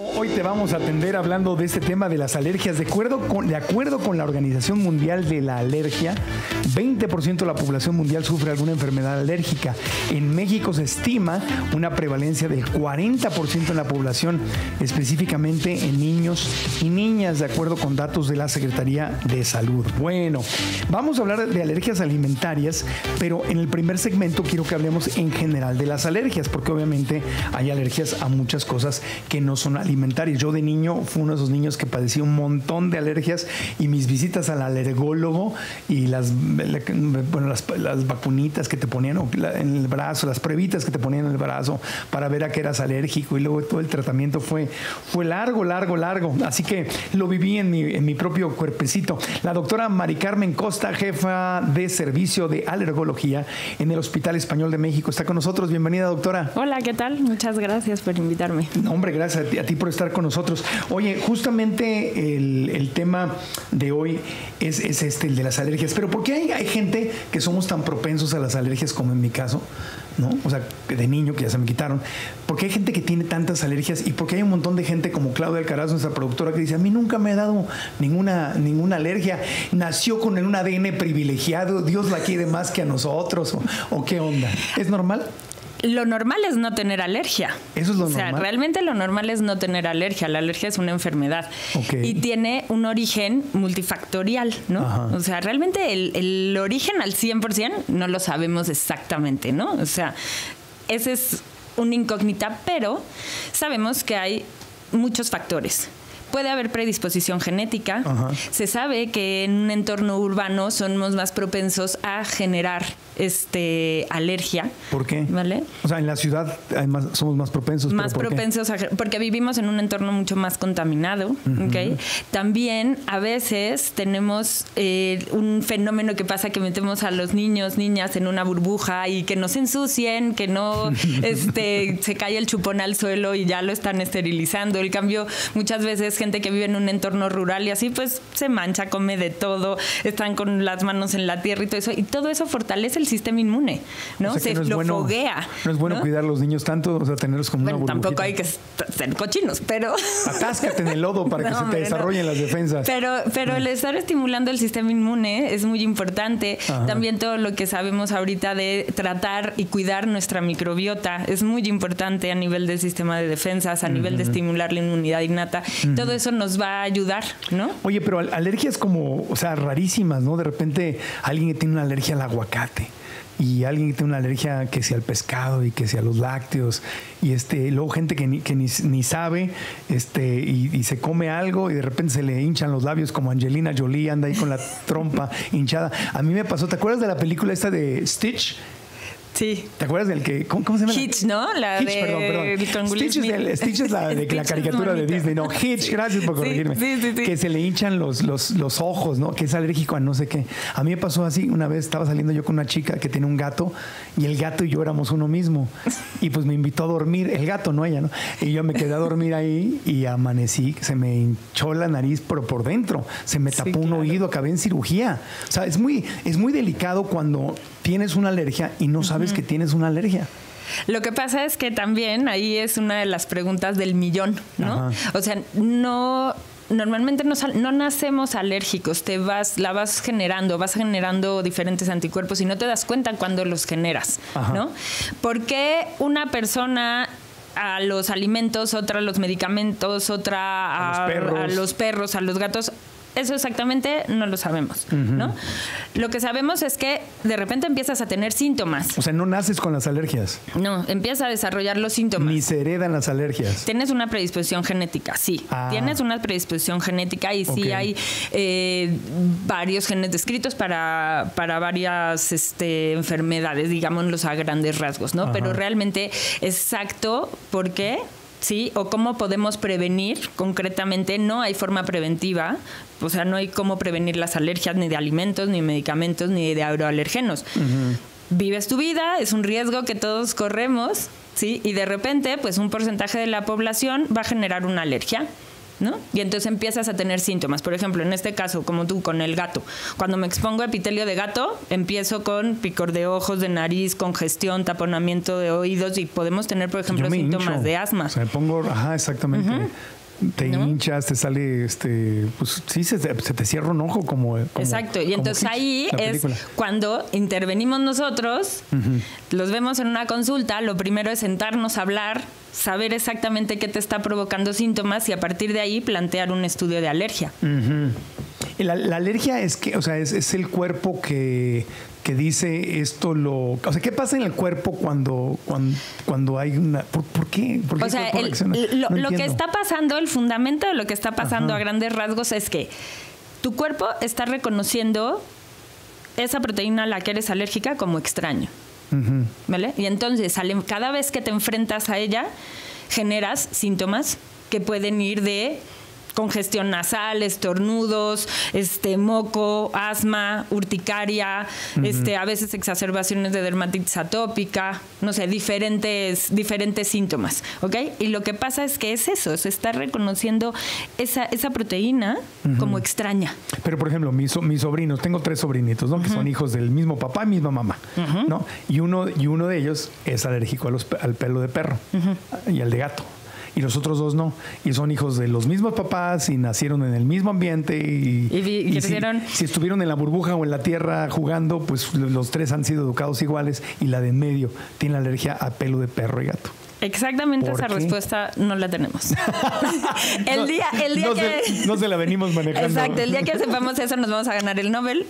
Hoy te vamos a atender hablando de este tema de las alergias. De acuerdo con, la Organización Mundial de la Alergia, 20% de la población mundial sufre alguna enfermedad alérgica. En México se estima una prevalencia del 40% en la población, específicamente en niños y niñas, de acuerdo con datos de la Secretaría de Salud. Bueno, vamos a hablar de alergias alimentarias, pero en el primer segmento quiero que hablemos en general de las alergias, porque obviamente hay alergias a muchas cosas que no son alimentarias. Yo de niño fui uno de esos niños que padecía un montón de alergias y mis visitas al alergólogo y las, bueno, las, vacunitas que te ponían en el brazo, las pruebitas que te ponían en el brazo para ver a qué eras alérgico y luego todo el tratamiento fue, fue largo, largo, largo. Así que lo viví en mi, en mi propio cuerpecito. La doctora Mari Carmen Costa, jefa de servicio de alergología en el Hospital Español de México, está con nosotros. Bienvenida, doctora. Hola, ¿qué tal? Muchas gracias por invitarme. No, hombre, gracias a ti, a ti por estar con nosotros. Oye, justamente el, tema de hoy es, este, el de las alergias. Pero ¿por qué hay, hay gente que somos tan propensos a las alergias como en mi caso? ¿no? O sea, de niño que ya se me quitaron. Porque hay gente que tiene tantas alergias y porque hay un montón de gente como Claudia Alcaraz, nuestra productora, que dice, a mí nunca me ha dado ninguna, ninguna alergia. Nació con un ADN privilegiado, Dios la quiere más que a nosotros. ¿O, o qué onda? ¿Es normal? Lo normal es no tener alergia. Eso es lo normal. O sea, realmente lo normal es no tener alergia. La alergia es una enfermedad. Y tiene un origen multifactorial, ¿no? O sea, realmente el, el origen al 100% no lo sabemos exactamente, ¿no? O sea, ese es una incógnita, pero sabemos que hay muchos factores. Puede haber predisposición genética. Se sabe que en un entorno urbano somos más propensos a generar este alergia. ¿Por qué? ¿Vale? O sea, en la ciudad somos más propensos. Más propensos porque vivimos en un entorno mucho más contaminado. También a veces tenemos eh, un fenómeno que pasa que metemos a los niños, niñas en una burbuja y que no se ensucien, que no este, se cae el chupón al suelo y ya lo están esterilizando. El cambio, muchas veces gente que vive en un entorno rural y así pues se mancha, come de todo, están con las manos en la tierra y todo eso. Y todo eso fortalece el sistema inmune, ¿no? Se lo foguea. No es bueno cuidar a los niños tanto, o sea, tenerlos como bueno, una tampoco hay que ser cochinos, pero... Atáscate en el lodo para que se te desarrollen las defensas. Pero, pero el estar estimulando el sistema inmune es muy importante. También todo lo que sabemos ahorita de tratar y cuidar nuestra microbiota es muy importante a nivel del sistema de defensas, a nivel de estimular la inmunidad innata. Todo eso nos va a ayudar, ¿no? Oye, pero alergias como, o sea, rarísimas, ¿no? De repente alguien que tiene una alergia al aguacate y alguien tiene una alergia que sea al pescado y que sea a los lácteos y este luego gente que ni, que ni, sabe este y, se come algo y de repente se le hinchan los labios como Angelina Jolie anda ahí con la trompa hinchada a mí me pasó ¿te acuerdas de la película esta de Stitch? Sí. ¿Te acuerdas del que. ¿Cómo, se llama? Hitch, ¿no? La Hitch, perdón, perdón. Stitch es, Stitch es la de la caricatura de Disney. No, Hitch, gracias por corregirme. Sí, sí, sí, que se le hinchan los, los, los ojos, ¿no? Que es alérgico a no sé qué. A mí me pasó así. Una vez estaba saliendo yo con una chica que tiene un gato y el gato y yo éramos uno mismo. Y pues me invitó a dormir, el gato, no ella, ¿no? Y yo me quedé a dormir ahí y amanecí. Se me hinchó la nariz, pero por dentro. Se me tapó un oído, acabé en cirugía. O sea, es muy, es muy delicado cuando tienes una alergia y no sabes que tienes una alergia. Lo que pasa es que también ahí es una de las preguntas del millón, ¿no? O sea, no normalmente no, no, nacemos alérgicos, te vas, la vas generando, vas generando diferentes anticuerpos y no te das cuenta cuando los generas, ¿no? ¿Por qué una persona a los alimentos, otra a los medicamentos, otra a los perros, a los gatos? Eso exactamente no lo sabemos, ¿no? Lo que sabemos es que de repente empiezas a tener síntomas. O sea, no naces con las alergias. No, empiezas a desarrollar los síntomas. Ni se heredan las alergias. Tienes una predisposición genética, sí. Ah. Tienes una predisposición genética y sí hay eh, varios genes descritos para, para varias este, enfermedades, digámoslos a grandes rasgos, ¿no? Pero realmente exacto, ¿por qué? ¿Sí? O cómo podemos prevenir concretamente. No hay forma preventiva, o sea, no hay cómo prevenir las alergias ni de alimentos, ni medicamentos, ni de agroalergenos. Vives tu vida, es un riesgo que todos corremos, ¿sí? Y de repente, pues un porcentaje de la población va a generar una alergia. ¿No? Y entonces empiezas a tener síntomas. Por ejemplo, en este caso, como tú, con el gato. Cuando me expongo a epitelio de gato, empiezo con picor de ojos, de nariz, congestión, taponamiento de oídos y podemos tener, por ejemplo, síntomas de asma. O sea, me pongo, ajá, exactamente te hinchas, te sale, este, pues sí, se, te cierra un ojo como... Exacto, y entonces ahí es cuando intervenimos nosotros, los vemos en una consulta, lo primero es sentarnos a hablar, saber exactamente qué te está provocando síntomas y a partir de ahí plantear un estudio de alergia. la, alergia es que, o sea, es el cuerpo que que dice esto lo... O sea, ¿qué pasa en el cuerpo cuando, cuando, hay una... ¿Por, qué? o sea, lo, que está pasando, el fundamento de lo que está pasando a grandes rasgos es que tu cuerpo está reconociendo esa proteína a la que eres alérgica como extraño. ¿Vale? Y entonces, cada vez que te enfrentas a ella, generas síntomas que pueden ir de congestión nasal, estornudos, este moco, asma, urticaria, este a veces exacerbaciones de dermatitis atópica, no sé, diferentes diferentes síntomas, ¿ok? Y lo que pasa es que es eso, se está reconociendo esa, esa proteína como extraña. Pero por ejemplo, mis, mis sobrinos, tengo tres sobrinitos, ¿no? Que son hijos del mismo papá y misma mamá, ¿no? Y uno, y uno de ellos es alérgico al pelo de perro y al de gato y los otros dos no. Y son hijos de los mismos papás y nacieron en el mismo ambiente. Y, si, estuvieron en la burbuja o en la tierra jugando, pues los tres han sido educados iguales y la de en medio tiene alergia a pelo de perro y gato. Exactamente esa respuesta no la tenemos. el día, el día que. no se la venimos manejando. Exacto, el día que sepamos eso nos vamos a ganar el Nobel.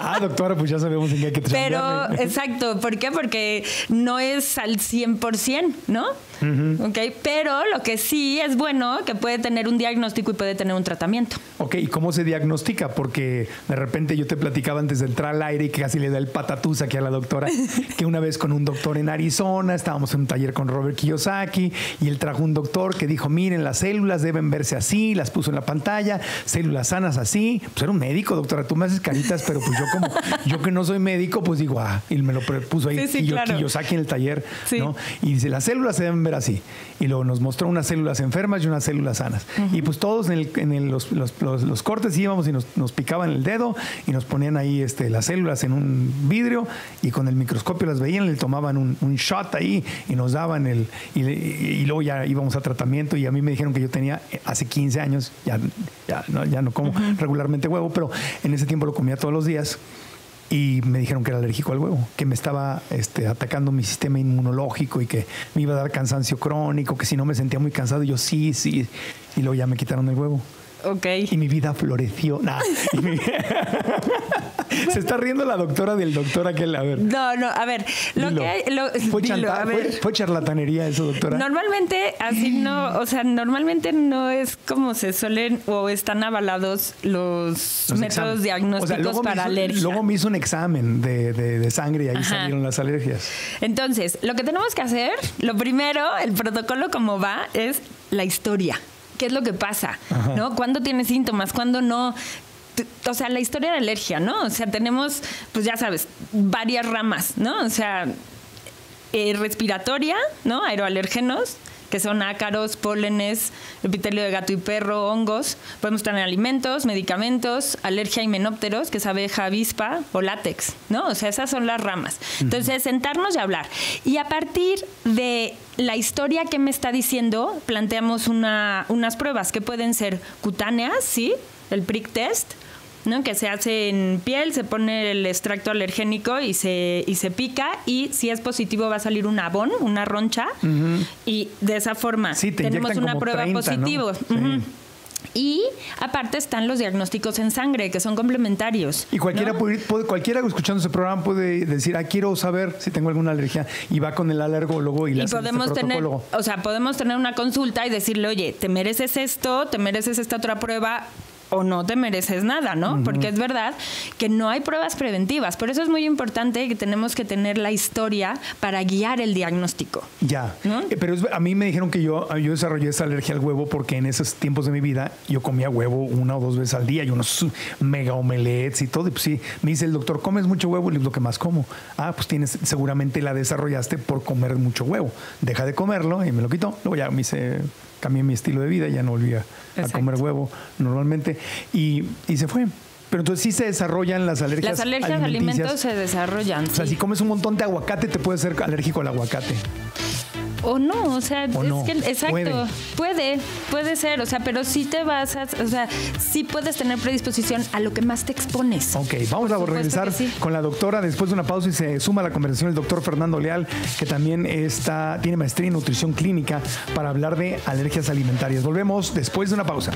ah, doctora, pues ya sabemos en qué hay que Pero, exacto, ¿por qué? Porque no es al 100%, ¿no? Pero lo que sí es bueno que puede tener un diagnóstico y puede tener un tratamiento. Ok, ¿y cómo se diagnostica? Porque de repente yo te platicaba antes de entrar al aire y que casi le da el patatús aquí a la doctora, que una vez con un doctor en Arizona, estábamos en un taller con Robert Kiyosaki y él trajo un doctor que dijo, miren, las células deben verse así, las puso en la pantalla, células sanas así. Pues era un médico, doctora, tú me haces caritas, pero pues yo como, yo que no soy médico, pues digo, ah, y me lo puso ahí y yo, Kiyosaki en el taller, ¿no? Y dice, las células se deben ver así. Y luego nos mostró unas células enfermas y unas células sanas. Y pues todos en, los, los, cortes íbamos y nos, nos, picaban el dedo y nos ponían ahí este, las células en un vidrio y con el microscopio las veían, le tomaban un, un shot ahí y nos daban el, y, luego ya íbamos a tratamiento y a mí me dijeron que yo tenía eh, hace 15 años, ya, ya, no, ya no como regularmente huevo, pero en ese tiempo lo comía todos los días y me dijeron que era alérgico al huevo, que me estaba este, atacando mi sistema inmunológico y que me iba a dar cansancio crónico, que si no me sentía muy cansado, yo sí, sí, y luego ya me quitaron el huevo. Ok. Y mi vida floreció. Se está riendo la doctora del doctor aquel. A ver. No, no, a ver. Lo que ¿Fue, ¿Fue, charlatanería eso, doctora? Normalmente, así no. O sea, normalmente no es como se suelen o están avalados los, métodos diagnósticos para alergias. Luego me hizo un examen de, de, sangre y ahí salieron las alergias. Entonces, lo que tenemos que hacer, lo primero, el protocolo como va, es la historia qué es lo que pasa, ¿no? ¿Cuándo tiene síntomas? ¿Cuándo no? O sea, la historia de alergia, ¿no? O sea, tenemos, pues ya sabes, varias ramas, ¿no? O sea, eh, respiratoria, ¿no? Aeroalérgenos, que son ácaros, pólenes, epitelio de gato y perro, hongos. Podemos tener alimentos, medicamentos, alergia y menópteros, que es abeja, avispa o látex, ¿no? O sea, esas son las ramas. Entonces, sentarnos y hablar. Y a partir de la historia que me está diciendo, planteamos una, unas pruebas que pueden ser cutáneas, ¿sí? El prick test, ¿no? que se hace en piel, se pone el extracto alergénico y se, y se pica y si es positivo va a salir un abón, una roncha y de esa forma tenemos una prueba positiva. Y aparte están los diagnósticos en sangre, que son complementarios. Y cualquiera, puede, cualquiera escuchando ese programa puede decir, ah, quiero saber si tengo alguna alergia, y va con el alergólogo y, le podemos tener, o sea, podemos tener una consulta y decirle, oye, te mereces esto, te mereces esta otra prueba, o no te mereces nada, ¿no? Porque es verdad que no hay pruebas preventivas. Por eso es muy importante que tenemos que tener la historia para guiar el diagnóstico. Ya. Eh, pero a mí me dijeron que yo, yo desarrollé esa alergia al huevo porque en esos tiempos de mi vida yo comía huevo una o dos veces al día y unos mega omelets y todo. Y pues sí, me dice el doctor, ¿comes mucho huevo? Y lo que más como. Ah, pues tienes, seguramente la desarrollaste por comer mucho huevo. Deja de comerlo y me lo quitó. Luego ya me hice cambié mi estilo de vida, ya no volví a, comer huevo normalmente y, y se fue. Pero entonces sí se desarrollan las alergias. Las alergias a alimentos se desarrollan. O sea, si comes un montón de aguacate, te puede ser alérgico al aguacate. O no, o sea, es que, exacto, puede. puede, ser, o sea, pero sí te vas a, o sea, sí puedes tener predisposición a lo que más te expones. Ok, vamos a regresar con la doctora después de una pausa y se suma a la conversación el doctor Fernando Leal, que también está, tiene maestría en nutrición clínica para hablar de alergias alimentarias. Volvemos después de una pausa.